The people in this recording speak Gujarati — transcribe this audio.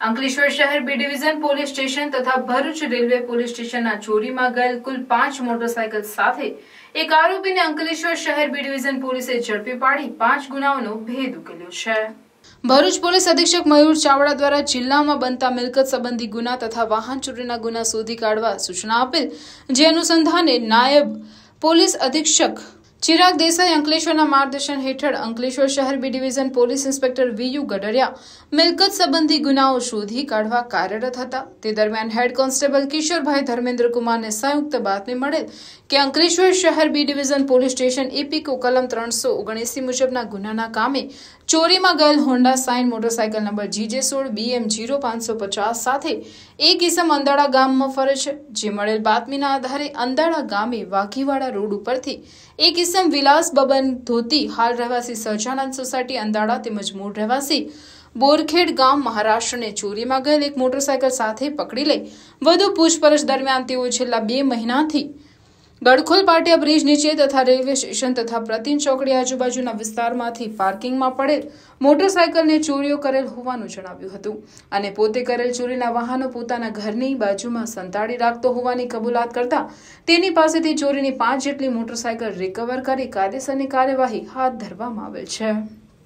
અંકલેશ્વર શહેર બી ડિવિઝન પોલીસ સ્ટેશન તથા ભરૂચ રેલવે પોલીસ સ્ટેશનના ચોરીમાં ગયેલ કુલ પાંચ મોટરસાયકલ સાથે એક આરોપીને અંકલેશ્વર શહેર બી ડિવિઝન પોલીસે ઝડપી પાડી પાંચ ગુનાઓનો ભેદ ઉકેલ્યો છે. ભરૂચ પોલીસ અધિક્ષક મયુર ચાવડા દ્વારા જિલ્લામાં બનતા મિલકત સંબંધી ગુના તથા વાહન ચોરીના ગુના શોધી કાઢવા સૂચના આપેલ, જે અનુસંધાને નાયબ પોલીસ અધિક્ષક ચિરાગ દેસાઈ અંકલેશ્વરના માર્ગદર્શન હેઠળ અંકલેશ્વર શહેર B division police inspector VU Gadariya મિલકત સંબંધી ગુનાઓ શોધી કાઢવા કાર્યરત હતા. તે દરમિયાન હેડ કોન્સ્ટેબલ કિશોરભાઈ ધર્મેન્દ્ર કુમારને સંયુક્ત બાતમી મળેલ કે અંકલેશ્વર શહેર B division police station IPC કલમ ત્રણસો ઓગણએસી મુજબના ગુનાના કામે ચોરીમાં ગયેલ Honda shine motorcycle number GJ સોળ બીએમ જીરો પાંચસો પચાસ સાથે એક ઇસમ અંદાળા ગામમાં ફરે છે. જે મળેલ બાતમીના આધારે અંદાળા ગામે વાઘીવાડા રોડ ઉપરથી એક ઇસમ વિલાસ બબન ધોતી હાલ રહેવાસી સહજાનંદ સોસાયટી અંદાડા તેમજ મૂળ રહેવાસી બોરખેડ ગામ મહારાષ્ટ્રને ચોરીમાં ગયેલ એક મોટરસાયકલ સાથે પકડી લઈ વધુ પૂછપરછ દરમિયાન તેઓ છેલ્લા બે મહિનાથી ગડખોલ પાટિયા બ્રિજ નીચે તથા રેલવે સ્ટેશન તથા પ્રતિન ચોકડી આજુબાજુના વિસ્તારમાંથી પાર્કિંગમાં પડેલ મોટરસાયકલને ચોરીઓ કરેલ હોવાનું જણાવ્યું હતું. અને પોતે કરેલ ચોરીના વાહનો પોતાના ઘરની બાજુમાં સંતાડી રાખતો હોવાની કબૂલાત કરતા તેની પાસેથી ચોરીની પાંચ જેટલી મોટરસાયકલ રિકવર કરી કાયદેસરની કાર્યવાહી હાથ ધરવામાં આવેલ છે.